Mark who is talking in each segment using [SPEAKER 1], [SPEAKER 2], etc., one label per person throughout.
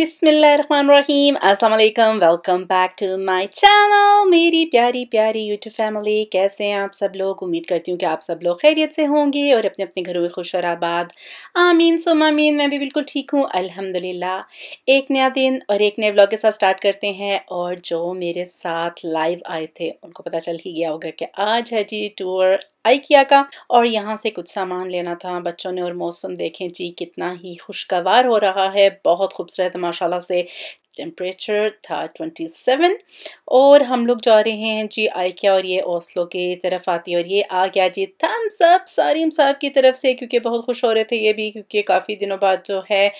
[SPEAKER 1] बिस्मिल्लाहिर्रहमानिर्रहीम अस्सलाम वालेकुम welcome back to my channel मेरी प्यारी प्यारी यूट्यूब फैमिली कैसे हैं आप सब लोग? उम्मीद करती हूँ कि आप सब लोग खैरियत से होंगे और अपने अपने घरों में खुश और आबाद। आमीन, सुम आमीन। मैं भी बिल्कुल ठीक हूँ। अल्हम्दुलिल्लाह। एक नया दिन और एक नए ब्लॉग के साथ स्टार्ट करते हैं और जो मेरे साथ लाइव आए थे, उनको पता चल ही गया होगा कि आज है जी टूर आइकिया का। और यहाँ से कुछ सामान लेना था। बच्चों ने और मौसम देखें। जी, कितना ही खुशगवार हो रहा है। बहुत खूबसूरत, माशाल्लाह से। टेम्परेचर था 27 और हम लोग जा रहे हैं जी आइकिया और ये ओस्लो की तरफ़ आती है और ये आ गया जी थम्स अप सारीम साहब की तरफ़ से क्योंकि बहुत खुश हो रहे थे ये भी क्योंकि काफ़ी दिनों बाद जो है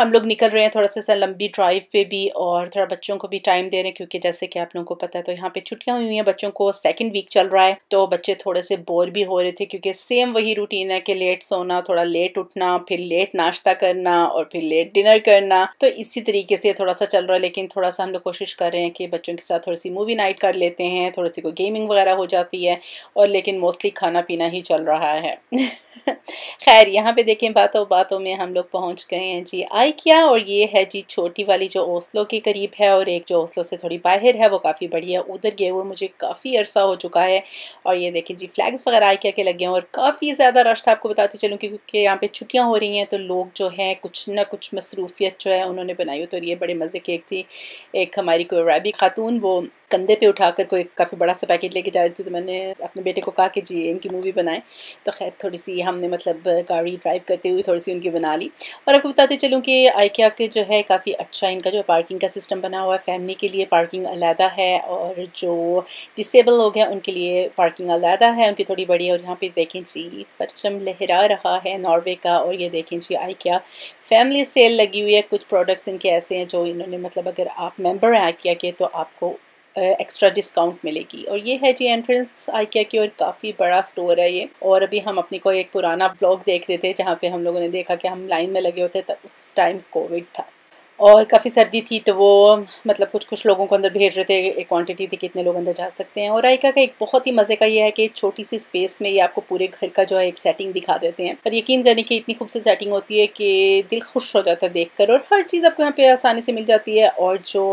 [SPEAKER 1] हम लोग निकल रहे हैं थोड़ा सा लंबी ड्राइव पे भी और थोड़ा बच्चों को भी टाइम दे रहे हैं क्योंकि जैसे कि आप लोगों को पता है तो यहाँ पे छुट्टियाँ हुई हैं, बच्चों को सेकेंड वीक चल रहा है तो बच्चे थोड़े से बोर भी हो रहे थे क्योंकि सेम वही रूटीन है कि लेट सोना, थोड़ा लेट उठना, फिर लेट नाश्ता करना और फिर लेट डिनर करना तो इसी तरीके से थोड़ा सा चल रहा है, लेकिन थोड़ा सा हम लोग कोशिश कर रहे हैं कि बच्चों के साथ थोड़ी सी मूवी नाइट कर लेते हैं थोड़ी सी कोई गेमिंग वगैरह हो जाती है, और लेकिन मोस्टली खाना पीना ही चल रहा है। खैर, यहाँ पे देखें बातों बातों में हम लोग पहुँच गए हैं जी आई और ये है जी छोटी वाली जो ओस्लो के करीब है, और एक जो ओस्लो से थोड़ी बाहर है, वो काफ़ी है उधर गए हुए, मुझे काफ़ी अरसा हो चुका है। और ये देखें जी फ्लैग्स वगैरह आई क्या के लगे हैं, और काफ़ी ज़्यादा रश था, आपको बताते चलूँ, क्योंकि यहाँ पे छुट्टियाँ हो रही हैं तो लोग जो है, कुछ ना कुछ मसरूफियत जो है, उन्होंने बनाई हो तो ये बड़े मज़े की एक थी, एक हमारी कोई रैबी खातून, वो कंधे पे उठाकर कोई काफ़ी बड़ा सा पैकेट लेके जा रही थी तो मैंने अपने बेटे को कहा कि जी, इनकी मूवी बनाएँ। तो खैर, थोड़ी सी हमने मतलब गाड़ी ड्राइव करते हुए थोड़ी सी उनकी बना ली। और आपको बताते चलूँ कि आइकिया के जो है, काफ़ी अच्छा इनका जो पार्किंग का सिस्टम बना हुआ है। फैमिली के लिए पार्किंग अलहदा है और जो डिसेबल लोग हैं, उनके लिए पार्किंग अलहदा है। उनकी थोड़ी बड़ी है और यहाँ पर देखें जी, परचम लहरा रहा है नॉर्वे का और ये देखें जी आइकिया फैमिली सेल लगी हुई है। कुछ प्रोडक्ट्स इनके ऐसे हैं जो इन्होंने मतलब अगर आप मेंबर हैं आइकिया के तो आपको एक्स्ट्रा डिस्काउंट मिलेगी। और ये है जी एंट्रेंस आइकिया की, और काफ़ी बड़ा स्टोर है ये। और अभी हम अपनी को एक पुराना ब्लॉग देख रहे थे, जहाँ पे हम लोगों ने देखा कि हम लाइन में लगे होते तब उस टाइम कोविड था। और काफ़ी सर्दी थी तो वो मतलब कुछ कुछ लोगों को अंदर भेज रहे थे, एक क्वांटिटी थी कितने लोग अंदर जा सकते हैं। और आइका का एक बहुत ही मज़े का ये है कि छोटी सी स्पेस में ये आपको पूरे घर का जो है एक सेटिंग दिखा देते हैं। पर यकीन करने की इतनी खूबसूरत सेटिंग होती है कि दिल खुश हो जाता है देख कर और हर चीज़ आपको यहाँ पर आसानी से मिल जाती है। और जो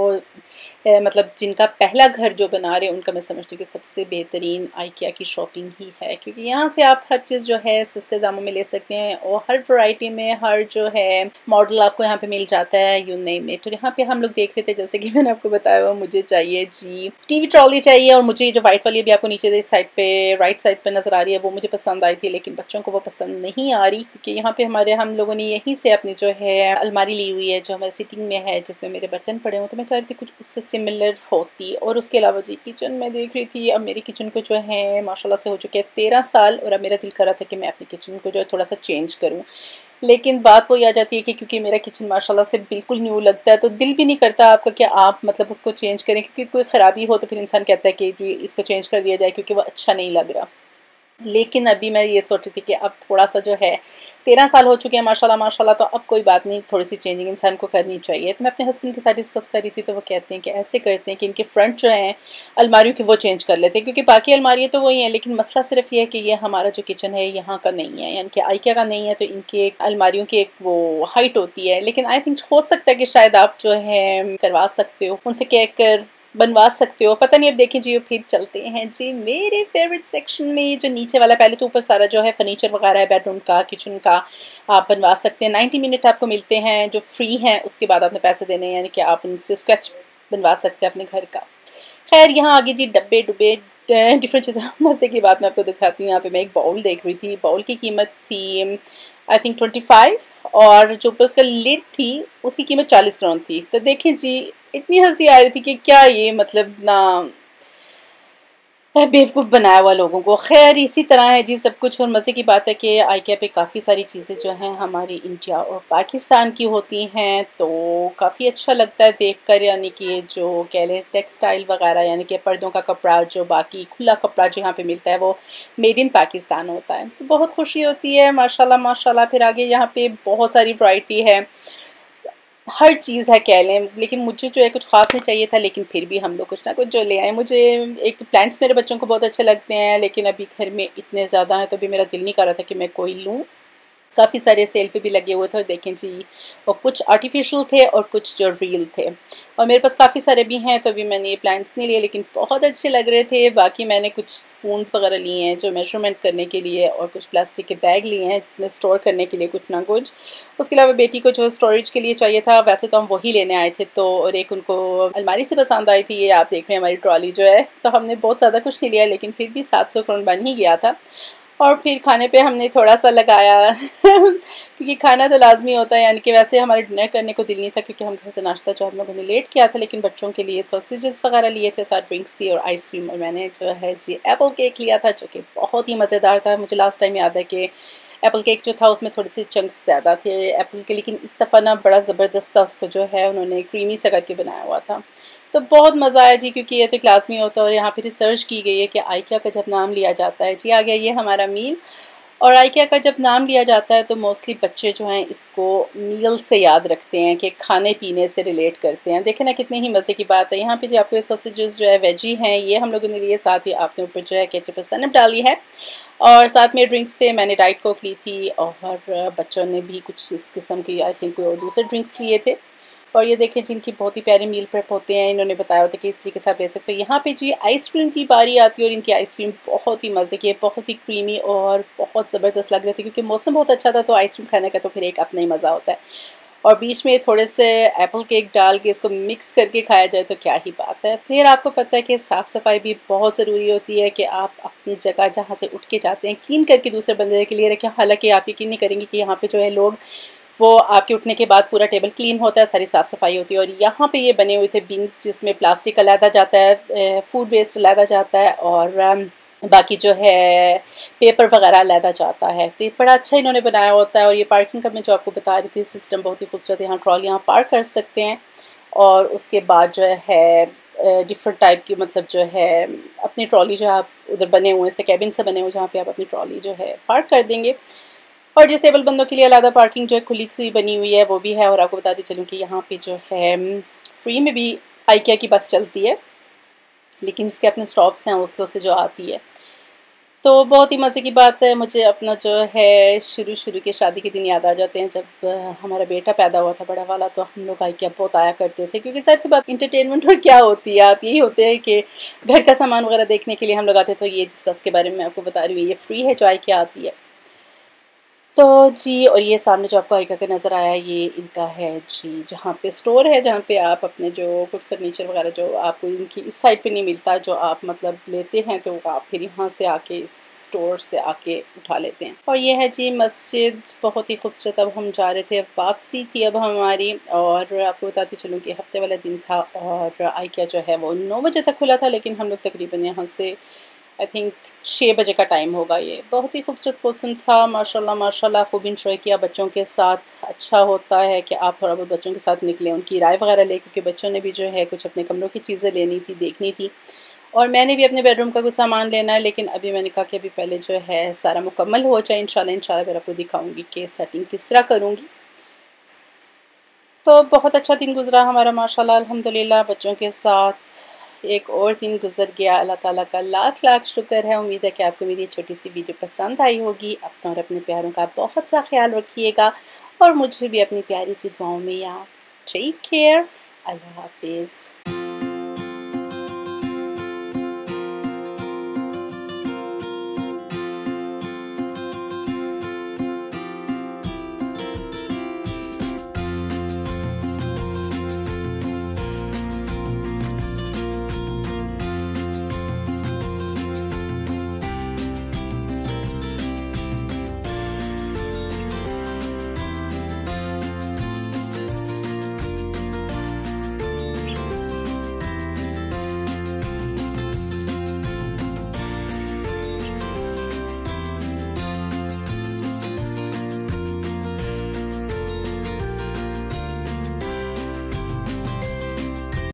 [SPEAKER 1] मतलब जिनका पहला घर जो बना रहे हैं, उनका मैं समझती हूँ कि सबसे बेहतरीन आइकिया की शॉपिंग ही है, क्योंकि यहाँ से आप हर चीज़ जो है सस्ते दामों में ले सकते हैं और हर वैरायटी में हर जो है मॉडल आपको यहाँ पे मिल जाता है यू नहीं में तो यहाँ पे हम लोग देख रहे थे, जैसे कि मैंने आपको बताया हुआ, मुझे चाहिए जी टीवी ट्रॉली चाहिए और मुझे जो व्हाइट वाली अभी आपको नीचे साइड पे राइट साइड पे नज़र आ रही है, वो मुझे पसंद आई थी, लेकिन बच्चों को वो पसंद नहीं आ रही, क्योंकि यहाँ पे हमारे, हम लोगों ने यहीं से अपनी जो है अलमारी ली हुई है, जो हमारे सिटिंग में है, जिसमें मेरे बर्तन पड़े हुए तो मैं चाह रही थी कुछ उससे सिमिलर होती। और उसके अलावा जी, किचन में देख रही थी, अब मेरी किचन को जो है, माशाल्लाह से हो चुके हैं तेरह साल और अब मेरा दिल कर रहा था कि मैं अपनी किचन को जो है थोड़ा सा चेंज करूँ। लेकिन बात वही आ जाती है कि क्योंकि मेरा किचन माशाल्लाह से बिल्कुल न्यू लगता है तो दिल भी नहीं करता आपका कि आप मतलब उसको चेंज करें, क्योंकि कोई ख़राबी हो तो फिर इंसान कहता है कि इसको चेंज कर दिया जाए क्योंकि वह अच्छा नहीं लग रहा। लेकिन अभी मैं ये सोच रही थी कि अब थोड़ा सा जो है, तेरह साल हो चुके हैं, माशाल्लाह माशाल्लाह तो अब कोई बात नहीं थोड़ी सी चेंजिंग इंसान को करनी चाहिए। तो मैं अपने हस्बैंड के साथ डिस्कस करी थी तो वो कहते हैं कि ऐसे करते हैं कि इनके फ्रंट जो हैं, अलमारियों के वो चेंज कर लेते हैं, क्योंकि बाकी अलमारियाँ तो वही हैं, लेकिन मसला सिर्फ़ ये है कि ये हमारा जो किचन है, यहाँ का नहीं है, यानी कि आइकिया का नहीं है तो इनके अलमारियों की एक वो हाइट होती है। लेकिन आई थिंक हो सकता है कि शायद आप जो है, करवा सकते हो। उनसे कह कर बनवा सकते हो। पता नहीं, अब देखें जी फिर चलते हैं। जी, मेरे फेवरेट सेक्शन में जो नीचे वाला, पहले तो ऊपर सारा जो है फर्नीचर वगैरह है बेडरूम का किचन का, आप बनवा सकते हैं। नाइन्टी मिनट आपको मिलते हैं, जो फ्री हैं, उसके बाद आपने पैसे देने यानी कि आप उनसे स्केच बनवा सकते हैं अपने घर का। खैर, यहाँ आगे जी डब्बे डुब्बे डिफरेंट चीज़ें, मज़े की बात मैं आपको दिखाती हूँ। यहाँ पे मैं एक बाउल देख रही थी। बाउल की कीमत थी आई थिंक ट्वेंटी फाइव और जो ऊपर उसका लिड थी, उसकी कीमत चालीस क्राउन थी। तो देखें जी इतनी हँसी आ रही थी कि क्या ये मतलब ना बेवकूफ़ बनाया हुआ लोगों को। खैर, इसी तरह है जी सब कुछ। और मज़े की बात है कि आइकिया पे काफ़ी सारी चीज़ें जो हैं हमारी इंडिया और पाकिस्तान की होती हैं तो काफ़ी अच्छा लगता है देख कर यानी कि जो कह लें टेक्सटाइल वगैरह, यानी कि पर्दों का कपड़ा, जो बाकी खुला कपड़ा जो यहाँ पे मिलता है वो मेड इन पाकिस्तान होता है। तो बहुत खुशी होती है, माशाल्लाह माशाल्लाह। फिर आगे यहाँ पे बहुत सारी वराइटी है। हर चीज़ है कह लें, लेकिन मुझे जो है कुछ ख़ास नहीं चाहिए था, लेकिन फिर भी हम लोग कुछ ना कुछ जो ले आए। मुझे एक तो प्लांट्स मेरे बच्चों को बहुत अच्छे लगते हैं, लेकिन अभी घर में इतने ज़्यादा हैं तो भी मेरा दिल नहीं कर रहा था कि मैं कोई लूँ। काफ़ी सारे सेल पे भी लगे हुए थे और देखें जी और कुछ आर्टिफिशियल थे और कुछ जो रियल थे। और मेरे पास काफ़ी सारे भी हैं तो अभी मैंने ये प्लांट्स नहीं लिए, लेकिन बहुत अच्छे लग रहे थे। बाकी मैंने कुछ स्पून्स वगैरह लिए हैं जो मेज़रमेंट करने के लिए और कुछ प्लास्टिक के बैग लिए हैं, जिसमें स्टोर करने के लिए कुछ ना कुछ। उसके अलावा बेटी को जो स्टोरेज के लिए चाहिए था, वैसे तो हम वही लेने आए थे तो और एक उनको अलमारी से पसंद आई थी, ये आप देख रहे हैं हमारी ट्रॉली जो है। तो हमने बहुत ज़्यादा कुछ नहीं लिया, लेकिन फिर भी सात सौ बन ही गया था। और फिर खाने पे हमने थोड़ा सा लगाया। क्योंकि खाना तो लाजमी होता है, यानी कि वैसे हमारे डिनर करने को दिल नहीं था, क्योंकि हम घर से नाश्ता जो हम लोगों ने लेट किया था, लेकिन बच्चों के लिए सॉसेजेस वगैरह लिए थे, साथ ड्रिंक्स थी और आइसक्रीम और मैंने जो है जी एप्पल केक लिया था, जो कि बहुत ही मज़ेदार था। मुझे लास्ट टाइम याद है कि एप्पल केक जो था, उसमें थोड़े से चंक्स ज़्यादा थे एप्पल के, लेकिन इस दफ़ा ना बड़ा ज़बरदस्त था उसको जो है उन्होंने क्रीमी सा करके बनाया हुआ था। तो बहुत मज़ा आया जी, क्योंकि ये तो क्लास में होता है और यहाँ पर रिसर्च की गई है कि आइकिया का जब नाम लिया जाता है जी, आ गया ये हमारा मील और आइकिया का जब नाम लिया जाता है तो मोस्टली बच्चे जो हैं इसको मील से याद रखते हैं कि खाने पीने से रिलेट करते हैं। देखें ना कितनी ही मज़े की बात है। यहाँ पे जो आपके सॉसेजेस जो है वेजी हैं, ये हम लोगों ने लिए, साथ ही आपने ऊपर जो है केचप सनप डाली है। और साथ में ड्रिंक्स थे, मैंने डाइट कोक ली थी और बच्चों ने भी कुछ इस किस्म की आई थिंक दूसरे ड्रिंक्स लिए थे। और ये देखें जिनकी बहुत ही प्यारे मील प्रेप होते हैं, इन्होंने बताया होता है कि इस तरीके से आप ले सकते हो। यहाँ पे जी आइसक्रीम की बारी आती है और इनकी आइसक्रीम बहुत ही मज़े की है, बहुत ही क्रीमी और बहुत ज़बरदस्त लग रही थी क्योंकि मौसम बहुत अच्छा था तो आइसक्रीम खाने का तो फिर एक अपना ही मज़ा होता है। और बीच में थोड़े से एप्पल केक डाल के इसको मिक्स करके खाया जाए तो क्या ही बात है। फिर आपको पता है कि साफ़ सफ़ाई भी बहुत ज़रूरी होती है कि आप अपनी जगह जहाँ से उठ के जाते हैं क्लीन करके दूसरे बंदे के लिए रखें। हालाँकि आप यकीन नहीं करेंगे कि यहाँ पे जो है लोग वो आपके उठने के बाद पूरा टेबल क्लीन होता है, सारी साफ़ सफ़ाई होती है और यहाँ पे ये बने हुए थे बीन्स जिसमें प्लास्टिक अलहदा जाता है फ़ूड वेस्ट अलहदा जाता है और बाकी जो है पेपर वगैरह अलहदा जाता है। तो ये बड़ा अच्छा इन्होंने बनाया होता है और ये पार्किंग का मैं जो आपको बता रही थी सिस्टम बहुत ही खूबसूरत है। यहाँ ट्रॉली यहाँ पार्क कर सकते हैं और उसके बाद जो है डिफरेंट टाइप की मतलब जो है, अपनी ट्रॉली जो आप उधर बने हुए हैं कैबिन से बने हुए जहाँ पे आप अपनी ट्रॉली जो है पार्क कर देंगे। और डिसेबल बंदों के लिए अलहदा पार्किंग जो है खुली सी बनी हुई है, वो भी है और आपको बताती चलूँ कि यहाँ पे जो है फ्री में भी आइकिया की बस चलती है, लेकिन इसके अपने स्टॉप्स हैं उसको से जो आती है। तो बहुत ही मज़े की बात है, मुझे अपना जो है शुरू शुरू के शादी के दिन याद आ जाते हैं, जब हमारा बेटा पैदा हुआ था, बड़ा वाला तो हम लोग आई क्या बहुत आया करते थे, क्योंकि सर से बात इंटरटेनमेंट और क्या होती है, आप यही होते हैं कि घर का सामान वगैरह देखने के लिए हम लोग आते तो ये जिस बस के बारे में आपको बता रही हूँ, ये फ्री है जो आइकिया आती है। तो जी, और ये सामने जो आपको आइका का नज़र आया, ये इनका है जी, जहाँ पे स्टोर है, जहाँ पे आप अपने जो कुछ फर्नीचर वगैरह जो आपको इनकी इस साइड पे नहीं मिलता, जो आप मतलब लेते हैं तो आप फिर यहाँ से आके इस स्टोर से आके उठा लेते हैं। और ये है जी मस्जिद, बहुत ही खूबसूरत। अब हम जा रहे थे वापसी थी अब हमारी, और आपको बताती चलूँ कि हफ़्ते वाला दिन था, और आइकिया जो है वो नौ बजे तक खुला था, लेकिन हम लोग तकरीबन यहाँ से आई थिंक छः बजे का टाइम होगा ये। बहुत ही खूबसूरत पोसन था। माशाल्लाह माशाल्लाह। खूब इंजॉय किया बच्चों के साथ। अच्छा होता है कि आप थोड़ा बहुत बच्चों के साथ निकलें, उनकी राय वगैरह ले, क्योंकि बच्चों ने भी जो है कुछ अपने कमरों की चीज़ें लेनी थी, देखनी थी। और मैंने भी अपने बेडरूम का कुछ सामान लेना है, लेकिन अभी मैंने कहा कि अभी पहले जो है सारा मुकम्मल हो जाए इन शाला फिर आपको दिखाऊँगी कि सेटिंग किस तरह करूँगी। तो बहुत अच्छा दिन गुजरा हमारा, माशाल्लाह, अल्हम्दुलिल्लाह, बच्चों के साथ। एक और दिन गुजर गया। अल्लाह ताला का लाख लाख शुक्र है। उम्मीद है कि आपको मेरी छोटी सी वीडियो पसंद आई होगी। अपना और अपने प्यारों का बहुत सा ख्याल रखिएगा और मुझे भी अपनी प्यारी सी दुआओं में याद। टेक केयर अल्लाह हाफिज़।